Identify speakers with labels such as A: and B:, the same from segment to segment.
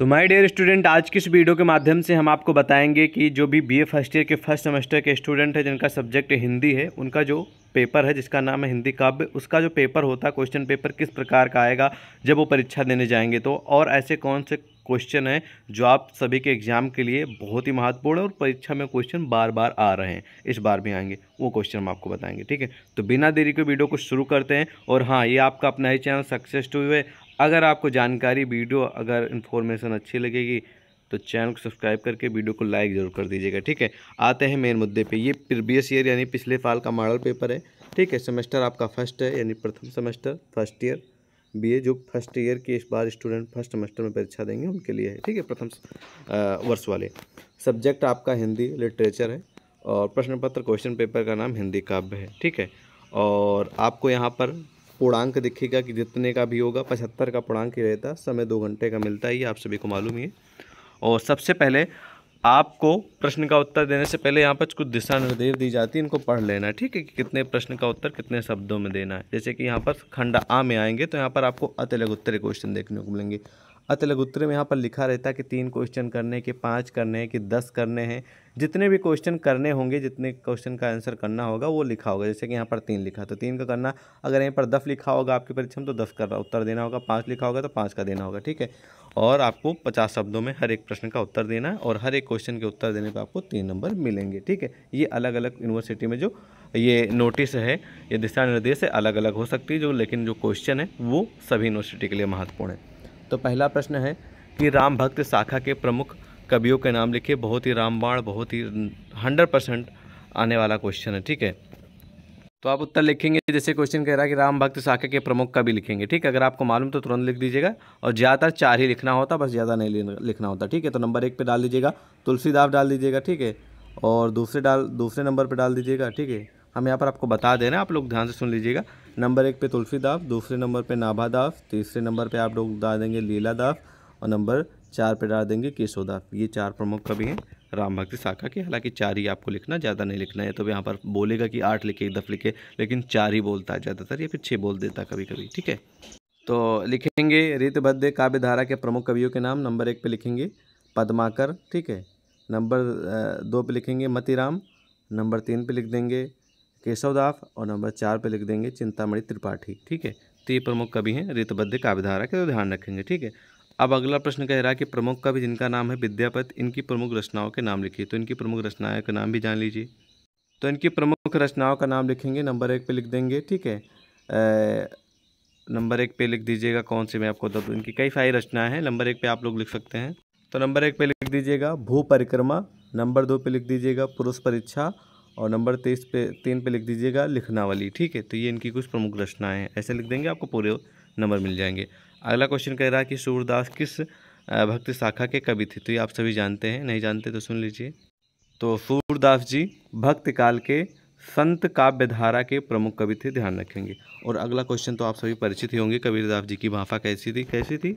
A: तो my dear student, आज की इस वीडियो के माध्यम से हम आपको बताएँगे कि जो भी बीए फ़र्स्ट ईयर के फ़र्स्ट सेमेस्टर के स्टूडेंट हैं, जिनका सब्जेक्ट हिंदी है, उनका जो पेपर है, जिसका नाम है हिंदी काव्य, उसका जो पेपर होता है क्वेश्चन पेपर किस प्रकार का आएगा, जब वो परीक्षा देने जाएँगे तो और ऐसे कौन से क्वेश्चन हैं, जो आप सभी के एग्ज़ाम के लिए बहुत ही महत्वपूर्ण है और परीक्षा में क्वेश्चन बार बार आ रहे हैं, इस बार भी आएँगे, वो क्वेश्चन हम आपको बताएँगे, ठीक है? तो बिना देरी के वीडियो को शुरू करते हैं, और हाँ ये आपका अपना ही चैनल सक्सेस टू है अगर आपको जानकारी वीडियो, अगर इन्फॉर्मेशन अच्छी लगेगी तो चैनल को सब्सक्राइब करके वीडियो को लाइक ज़रूर कर दीजिएगा, ठीक है? आते हैं मेन मुद्दे पे। ये प्रीवियस ईयर यानी पिछले साल का मॉडल पेपर है, ठीक है? सेमेस्टर आपका फ़र्स्ट है, यानी प्रथम सेमेस्टर फ़र्स्ट ईयर बीए जो फ़र्स्ट ईयर के इस बार स्टूडेंट फ़र्स्ट सेमेस्टर में परीक्षा देंगे, उनके लिए है, ठीक है? प्रथम वर्ष वाले। सब्जेक्ट आपका हिंदी लिटरेचर है, और प्रश्न पत्र क्वेश्चन पेपर का नाम हिंदी काव्य है, ठीक है? और आपको यहाँ पर पूर्णांक दिखेगा कि जितने का भी होगा, पचहत्तर का पूर्णांक ही रहता, समय दो घंटे का मिलता है ये आप सभी को मालूम ही है। और सबसे पहले आपको प्रश्न का उत्तर देने से पहले यहाँ पर कुछ दिशा निर्देश दी जाती है, इनको पढ़ लेना ठीक है, कि कितने प्रश्न का उत्तर कितने शब्दों में देना है। जैसे कि यहाँ पर खंड आ में आएँगे तो यहाँ पर आपको अतिलग उत्तर क्वेश्चन देखने को मिलेंगे। उत्तर में यहाँ पर लिखा रहता है कि तीन क्वेश्चन करने के पाँच करने हैं कि दस करने हैं। जितने भी क्वेश्चन करने होंगे, जितने क्वेश्चन का आंसर करना होगा, वो लिखा होगा। जैसे कि यहाँ पर तीन लिखा तो तीन का करना, अगर यहाँ पर दस लिखा होगा आपकी परीक्षा में तो दस का उत्तर देना होगा, पाँच लिखा होगा तो पाँच का देना होगा, ठीक है? और आपको पचास शब्दों में हर एक प्रश्न का उत्तर देना है और हर एक क्वेश्चन के उत्तर देने पर आपको तीन नंबर मिलेंगे, ठीक है? ये अलग अलग यूनिवर्सिटी में जो ये नोटिस है, ये दिशा निर्देश है अलग अलग हो सकती है जो, लेकिन जो क्वेश्चन है, वो सभी यूनिवर्सिटी के लिए महत्वपूर्ण है। तो पहला प्रश्न है कि राम भक्त शाखा के प्रमुख कवियों के नाम लिखिए। बहुत ही रामबाण, बहुत ही हंड्रेड परसेंट आने वाला क्वेश्चन है, ठीक है? तो आप उत्तर लिखेंगे, जैसे क्वेश्चन कह रहा है कि राम भक्त शाखा के प्रमुख कवि लिखेंगे, ठीक है? अगर आपको मालूम तो तुरंत लिख दीजिएगा, और ज़्यादातर चार ही लिखना होता, बस ज़्यादा नहीं लिखना होता, ठीक है? तो नंबर एक पे डाल दीजिएगा तुलसीदास डाल दीजिएगा, ठीक है? और दूसरे डाल, दूसरे नंबर पर डाल दीजिएगा, ठीक है? हम यहाँ पर आपको बता दे रहे हैं, आप लोग ध्यान से सुन लीजिएगा। नंबर एक पे तुलसीदास दूसरे नंबर पे नाभादास तीसरे नंबर पे आप लोग डाल देंगे लीला दास और नंबर चार पे डाल देंगे केशोदास ये चार प्रमुख कवि हैं, राम भक्ति शाखा के। हालाँकि चार ही आपको लिखना, ज़्यादा नहीं लिखना है तो यहाँ पर बोलेगा कि आठ लिखे, एक दफ़ लिखे, लेकिन चार ही बोलता है ज़्यादातर, या फिर छः बोल देता कभी कभी ठीक है? तो लिखेंगे रीतबद्ध काव्य धारा के प्रमुख कवियों के नाम, नंबर एक पे लिखेंगे पद्माकर, ठीक है? नंबर दो पे लिखेंगे मतीराम, नंबर तीन पे लिख देंगे केशवदास और नंबर चार पे लिख देंगे चिंतामणि त्रिपाठी, ठीक है? तो ये प्रमुख कवि हैं ऋतबद्ध काव्यधारा के तो ध्यान रखेंगे, ठीक है? अब अगला प्रश्न कह रहा है कि प्रमुख कवि जिनका नाम है विद्यापति, इनकी प्रमुख रचनाओं के नाम लिखिए। तो इनकी प्रमुख रचनाओं के नाम भी जान लीजिए। तो इनकी प्रमुख रचनाओं का नाम लिखेंगे, नंबर एक पे लिख देंगे, ठीक है? नंबर एक पे लिख दीजिएगा, कौन सी मैं आपको बता दूँ? इनकी कई सारी रचनाएँ हैं, नंबर एक पे आप लोग लिख सकते हैं। तो नंबर एक पे लिख दीजिएगा, भू परिक्रमा, नंबर दो पे लिख दीजिएगा, पुरुष परीक्षा और नंबर तेईस पे, तीन पे लिख दीजिएगा लिखना वाली ठीक है? तो ये इनकी कुछ प्रमुख रचनाएँ हैं। ऐसे लिख देंगे, आपको पूरे नंबर मिल जाएँगे। अगला क्वेश्चन कह रहा है कि सूरदास किस भक्ति शाखा के कवि थे? तो ये आप सभी जानते हैं, नहीं जानते तो सुन लीजिए। तो सूरदास जी भक्ति काल के संत काव्य धारा के प्रमुख कवि थे, ध्यान रखेंगे। और अगला क्वेश्चन तो आप सभी परिचित ही होंगे, कबीरदास जी की भाफा कैसी थी? कैसी थी?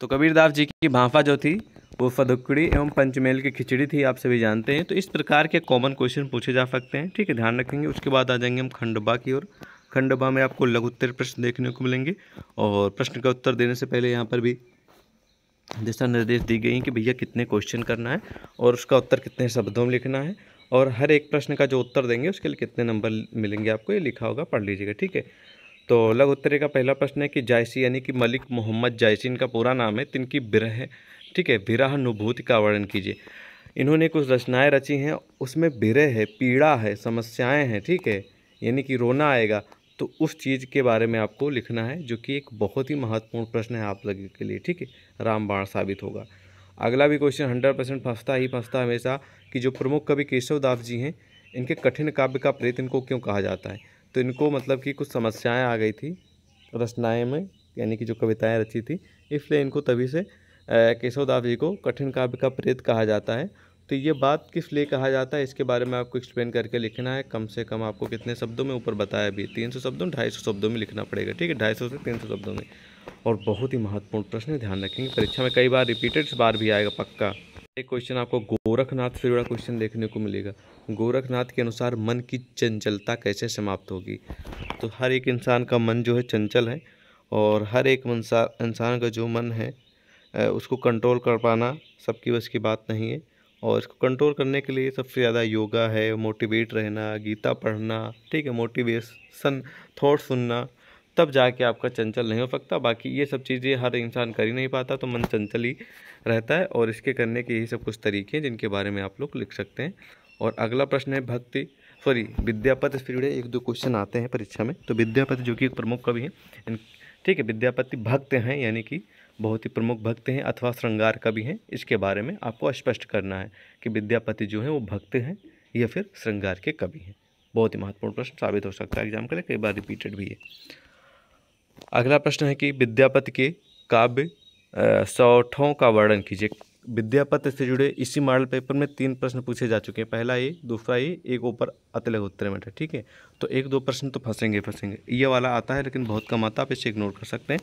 A: तो कबीरदास जी की भाफा जो थी वो फदुकड़ी एवं पंचमेल की खिचड़ी थी, आप सभी जानते हैं। तो इस प्रकार के कॉमन क्वेश्चन पूछे जा सकते हैं। ठीक है, ध्यान रखेंगे। उसके बाद आ जाएँगे हम खंडबा की ओर। खंडबा में आपको लघुत्तर प्रश्न देखने को मिलेंगे और प्रश्न का उत्तर देने से पहले यहाँ पर भी दिशा निर्देश दी गई कि भैया कितने क्वेश्चन करना है और उसका उत्तर कितने शब्दों में लिखना है और हर एक प्रश्न का जो उत्तर देंगे, उसके लिए कितने नंबर मिलेंगे आपको, ये लिखा होगा, पढ़ लीजिएगा। ठीक है? तो लघु उत्तरे का पहला प्रश्न है कि जायसी यानी कि मलिक मोहम्मद जायसी इनका पूरा नाम है, तिनकी बिरह ठीक है, विराहानुभूति का वर्णन कीजिए। इन्होंने कुछ रचनाएँ रची हैं, उसमें विरह है, पीड़ा है, समस्याएँ हैं, ठीक है, यानी कि रोना आएगा तो उस चीज़ के बारे में आपको लिखना है, जो कि एक बहुत ही महत्वपूर्ण प्रश्न है आप लोगों के लिए, ठीक है रामबाण साबित होगा। अगला भी क्वेश्चन हंड्रेड परसेंट फंसता ही फंसता हमेशा, कि जो प्रमुख कवि केशव दास जी हैं, इनके कठिन काव्य का प्रेत इनको क्यों कहा जाता है? तो इनको मतलब कि कुछ समस्याएँ आ गई थी रचनाएँ में, यानी कि जो कविताएँ रची थी, इसलिए इनको तभी से केशवदास जी को कठिन काव्य का प्रेत कहा जाता है। तो ये बात किस लिए कहा जाता है, इसके बारे में आपको एक्सप्लेन करके लिखना है। कम से कम आपको कितने शब्दों में ऊपर बताया भी तीन सौ शब्दों, ढाई सौ शब्दों में लिखना पड़ेगा, ठीक है? ढाई सौ से तीन सौ शब्दों में। और बहुत ही महत्वपूर्ण प्रश्न ध्यान रखेंगे। परीक्षा में कई बार रिपीटेड बार भी आएगा पक्का। एक क्वेश्चन आपको गोरखनाथ से जुड़ा क्वेश्चन देखने को मिलेगा। गोरखनाथ के अनुसार मन की चंचलता कैसे समाप्त होगी? तो हर एक इंसान का मन जो है चंचल है, और हर एक इंसान का जो मन है उसको कंट्रोल कर पाना सबकी बस की बात नहीं है। और इसको कंट्रोल करने के लिए सबसे ज़्यादा योगा है मोटिवेट रहना, गीता पढ़ना, ठीक है मोटिवेशन थॉट सुनना, तब जाके आपका चंचल नहीं हो सकता। बाकी ये सब चीज़ें हर इंसान कर ही नहीं पाता तो मन चंचल ही रहता है। और इसके करने के यही सब कुछ तरीके हैं, जिनके बारे में आप लोग लिख सकते हैं। और अगला प्रश्न है, भक्ति सॉरी विद्यापति से जुड़े एक दो क्वेश्चन आते हैं परीक्षा में। तो विद्यापति जो कि एक प्रमुख कवि हैं, ठीक है, विद्यापति भक्त हैं, यानी कि बहुत ही प्रमुख भक्त हैं अथवा श्रृंगार कवि हैं, इसके बारे में आपको स्पष्ट करना है कि विद्यापति जो हैं वो भक्त हैं या फिर श्रृंगार के कवि हैं। बहुत ही महत्वपूर्ण प्रश्न साबित हो सकता है एग्ज़ाम के लिए, कई बार रिपीटेड भी है। अगला प्रश्न है कि विद्यापति के काव्य सौठों का वर्णन कीजिए। विद्यापति से जुड़े इसी मॉडल पेपर में तीन प्रश्न पूछे जा चुके हैं। पहला ये, दूसरा ये, एक ऊपर अतलग उत्तर में ठीक है? तो एक दो प्रश्न तो फंसेंगे फंसेंगे। ये वाला आता है, लेकिन बहुत कम आता, आप इसे इग्नोर कर सकते हैं।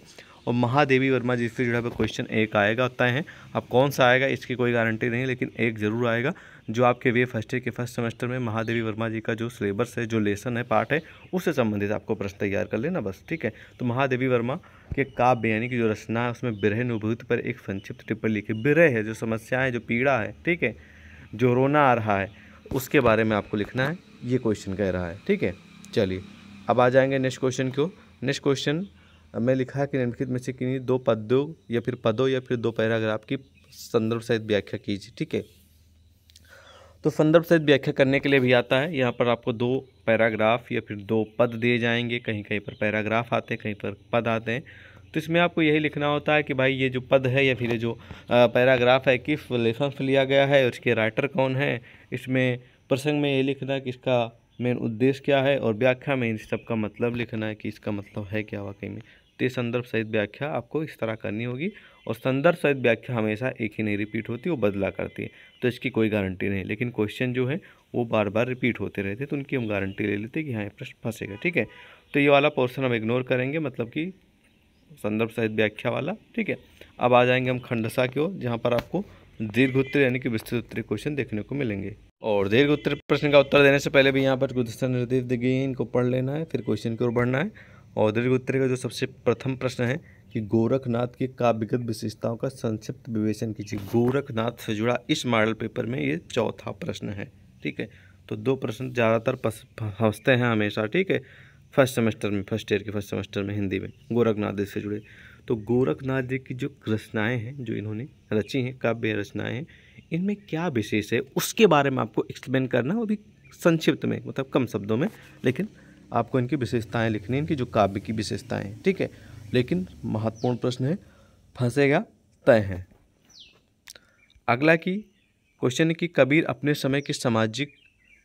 A: और महादेवी वर्मा जी से जुड़ा हुआ क्वेश्चन एक आएगा तय है। अब कौन सा आएगा, इसकी कोई गारंटी नहीं, लेकिन एक ज़रूर आएगा, जो आपके वे फ़र्स्ट ईयर के फ़र्स्ट सेमेस्टर में महादेवी वर्मा जी का जो सिलेबस है, जो लेसन है पार्ट है, उससे संबंधित आपको प्रश्न तैयार कर लेना बस, ठीक है? तो महादेवी वर्मा के काव्य यानी कि जो रचना है, उसमें बिरह अनुभूति पर एक संक्षिप्त टिप्पणी लिखी। बिरह है जो समस्या है जो पीड़ा है, ठीक है? जो रोना आ रहा है, उसके बारे में आपको लिखना है, ये क्वेश्चन कह रहा है, ठीक है? चलिए, अब आ जाएँगे नेक्स्ट क्वेश्चन को नेक्स्ट क्वेश्चन मैं लिखा है कि निम्नलिखित में से किन्हीं दो पदों या फिर पदों या फिर दो पैराग्राफ की संदर्भ सहित व्याख्या कीजिए, ठीक है? तो संदर्भ सहित व्याख्या करने के लिए भी आता है। यहाँ पर आपको दो पैराग्राफ या फिर दो पद दिए जाएँगे। कहीं कहीं पर पैराग्राफ आते हैं, कहीं पर पद आते हैं। तो इसमें आपको यही लिखना होता है कि भाई ये जो पद है या फिर ये जो पैराग्राफ है, किस लेखन से लिया गया है और इसके राइटर कौन है? इसमें प्रसंग में ये लिखना कि इसका मेन उद्देश्य क्या है और व्याख्या में इन सब का मतलब लिखना है कि इसका मतलब है क्या वाकई में। तो ये संदर्भ सहित व्याख्या आपको इस तरह करनी होगी और संदर्भ सहित व्याख्या हमेशा एक ही नहीं रिपीट होती, वो बदला करती है। तो इसकी कोई गारंटी नहीं, लेकिन क्वेश्चन जो है, वो बार बार रिपीट होते रहते तो उनकी हम गारंटी ले लेते कि हाँ ये प्रश्न फंसेगा, ठीक है? तो ये वाला पोर्सन हम इग्नोर करेंगे मतलब कि संदर्भ सहित व्याख्या वाला, ठीक है? अब आ जाएँगे हम खंडसा की ओर, जहाँ पर आपको दीर्घ उत्तर यानी कि विस्तृत उत्तरीय क्वेश्चन देखने को मिलेंगे। और दीर्घ उत्तर प्रश्न का उत्तर देने से पहले भी यहाँ पर गुदस्ता निर्देश दी गई इनको पढ़ लेना है, फिर क्वेश्चन की ओर बढ़ना है। और दीर्घ उत्तर का जो सबसे प्रथम प्रश्न है कि गोरखनाथ के काव्यगत विशेषताओं का संक्षिप्त विवेचन कीजिए। गोरखनाथ से जुड़ा इस मॉडल पेपर में ये चौथा प्रश्न है, ठीक है? तो दो प्रश्न ज़्यादातर हँसते हैं हमेशा, ठीक है? फ़र्स्ट सेमेस्टर में फ़र्स्ट ईयर के फ़र्स्ट सेमेस्टर में हिंदी में, गोरखनाथ जी से जुड़े। तो गोरखनाथ जी की जो रचनाएँ हैं, जो इन्होंने रची हैं, काव्य रचनाएँ हैं, इनमें क्या विशेष है? उसके बारे में आपको एक्सप्लेन करना वो भी संक्षिप्त में मतलब कम शब्दों में, लेकिन आपको इनकी विशेषताएँ लिखनी इनकी जो काव्य की विशेषताएँ, ठीक है? लेकिन महत्वपूर्ण प्रश्न है, फंसेगा, तय है। अगला की, क्वेश्चन है कि कबीर अपने समय के सामाजिक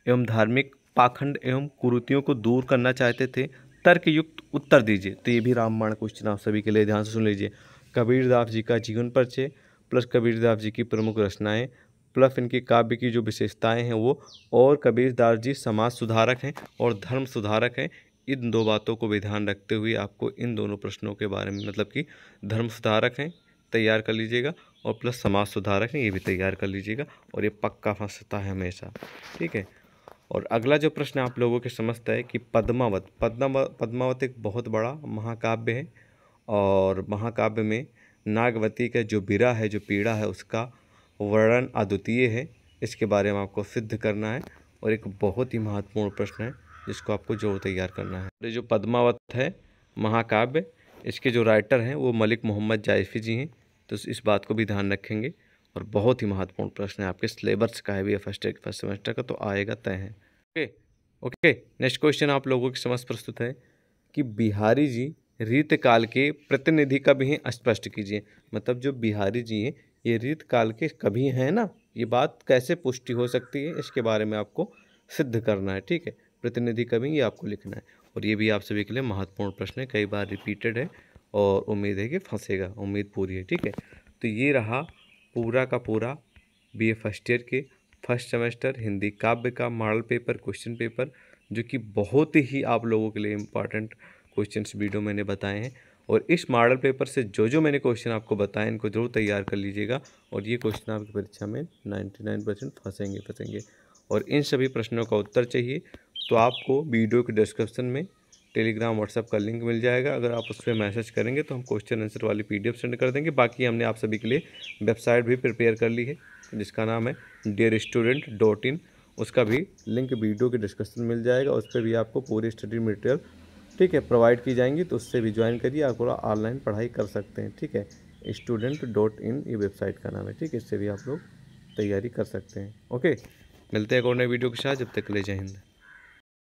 A: एवं धार्मिक पाखंड एवं कुरुतियों को दूर करना चाहते थे, तर्कयुक्त उत्तर दीजिए। तो ये भी रामबाण क्वेश्चन आप सभी के लिए ध्यान से सुन लीजिए। कबीरदास जी का जीवन परिचय, प्लस कबीरदास जी की प्रमुख रचनाएँ प्लस इनके काव्य की जो विशेषताएँ हैं वो और कबीरदास जी समाज सुधारक हैं और धर्म सुधारक हैं। इन दो बातों को भी ध्यान रखते हुए आपको इन दोनों प्रश्नों के बारे में मतलब कि धर्म सुधारक हैं, तैयार कर लीजिएगा और प्लस समाज सुधारक हैं, ये भी तैयार कर लीजिएगा और ये पक्का फंसता है हमेशा, ठीक है? और अगला जो प्रश्न आप लोगों के समझता है कि पद्मावत पद्मावत पद्मावत एक बहुत बड़ा महाकाव्य है और महाकाव्य में नागवती का जो बिरा है, जो पीड़ा है, उसका वर्णन अद्वितीय है। इसके बारे में आपको सिद्ध करना है और एक बहुत ही महत्वपूर्ण प्रश्न है, जिसको आपको ज़ोर तैयार करना है। ये जो पद्मावत है, महाकाव्य, इसके जो राइटर हैं, वो मलिक मोहम्मद जायफी जी हैं तो इस बात को भी ध्यान रखेंगे। और बहुत ही महत्वपूर्ण प्रश्न है आपके सिलेबस का है भी फ़र्स्ट फ़र्स्ट सेमेस्टर का तो आएगा तय है। ओके ओके नेक्स्ट क्वेश्चन आप लोगों की समझ प्रस्तुत है कि बिहारी जी रीतकाल के प्रतिनिधि का भी हैं, स्पष्ट कीजिए। मतलब जो बिहारी जी हैं ये रीत काल के कभी हैं ना? ये बात कैसे पुष्टि हो सकती है? इसके बारे में आपको सिद्ध करना है, ठीक है? प्रतिनिधि कवि, ये आपको लिखना है। और ये भी आप सभी के लिए महत्वपूर्ण प्रश्न है, कई बार रिपीटेड है और उम्मीद है कि फंसेगा, उम्मीद पूरी है, ठीक है? तो ये रहा पूरा का पूरा बी ए फ़र्स्ट ईयर के फ़र्स्ट सेमेस्टर हिंदी काव्य का मॉडल पेपर क्वेश्चन पेपर जो कि बहुत ही आप लोगों के लिए इंपॉर्टेंट क्वेश्चन वीडियो मैंने बताए हैं। और इस मॉडल पेपर से जो जो मैंने क्वेश्चन आपको बताए, इनको ज़रूर तैयार कर लीजिएगा। और ये क्वेश्चन आपकी परीक्षा में 99 परसेंट फंसेंगे फंसेंगे। और इन सभी प्रश्नों का उत्तर चाहिए तो आपको वीडियो के डिस्क्रिप्शन में टेलीग्राम व्हाट्सअप का लिंक मिल जाएगा। अगर आप उस पर मैसेज करेंगे तो हम क्वेश्चन आंसर वाली पीडीएफ सेंड कर देंगे। बाकी हमने आप सभी के लिए वेबसाइट भी प्रिपेयर कर ली है, जिसका नाम है डियर स्टूडेंट डॉट इन उसका भी लिंक वीडियो के डिस्क्रिप्शन मिल जाएगा। उस पर भी आपको पूरी स्टडी मटेरियल ठीक है प्रोवाइड की जाएँगी तो उससे भी ज्वाइन करिए, आप पूरा ऑनलाइन पढ़ाई कर सकते हैं, ठीक है? स्टूडेंट डॉट इन ये वेबसाइट का नाम है, ठीक है? इससे भी आप लोग तैयारी कर सकते हैं ओके मिलते हैं एक और नए वीडियो के साथ, जब तक ले जय हिंद।